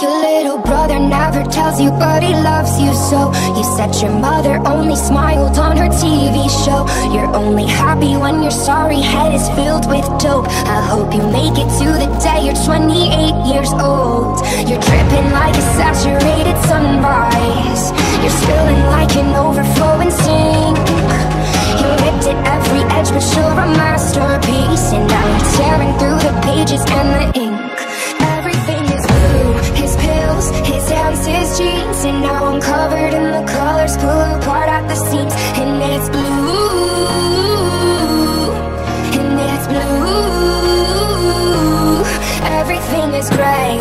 Your little brother never tells you but he loves you. So You said your mother only smiled on her TV show. You're only happy when your sorry head is filled with dope. I hope you make it to the day you're 28 years old. You're dripping like a saturated sunrise. You're spilling like an overflowing sink. You ripped at every edge but you're a masterpiece. And now you're tearing through the pages and the ink And now I'm covered in the colors, pull apart at the seams. And it's blue, and it's blue. Everything is gray,